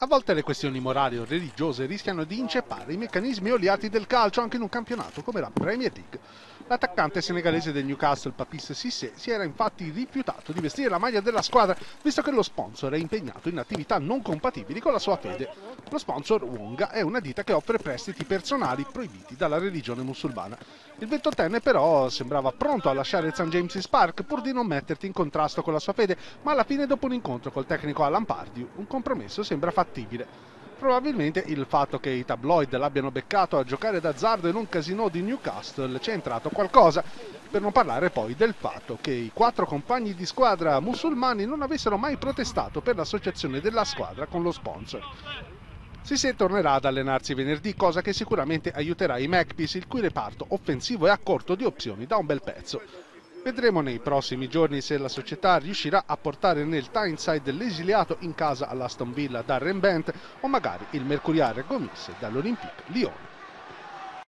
A volte le questioni morali o religiose rischiano di inceppare i meccanismi oliati del calcio anche in un campionato come la Premier League. L'attaccante senegalese del Newcastle, Papis Sissé, si era infatti rifiutato di vestire la maglia della squadra visto che lo sponsor è impegnato in attività non compatibili con la sua fede. Lo sponsor, Wonga, è una ditta che offre prestiti personali proibiti dalla religione musulmana. Il ventottenne però sembrava pronto a lasciare il St. James's Park pur di non metterti in contrasto con la sua fede, ma alla fine dopo un incontro col tecnico Alan Pardew un compromesso sembra fattibile. Probabilmente il fatto che i tabloid l'abbiano beccato a giocare d'azzardo in un casino di Newcastle ci è entrato qualcosa, per non parlare poi del fatto che i quattro compagni di squadra musulmani non avessero mai protestato per l'associazione della squadra con lo sponsor. Sissé tornerà ad allenarsi venerdì, cosa che sicuramente aiuterà i Magpies, il cui reparto offensivo è a corto di opzioni da un bel pezzo. Vedremo nei prossimi giorni se la società riuscirà a portare nel Tyneside l'esiliato in casa all'Aston Villa da Rembrandt o magari il mercuriale Gomis dall'Olympique Lyon.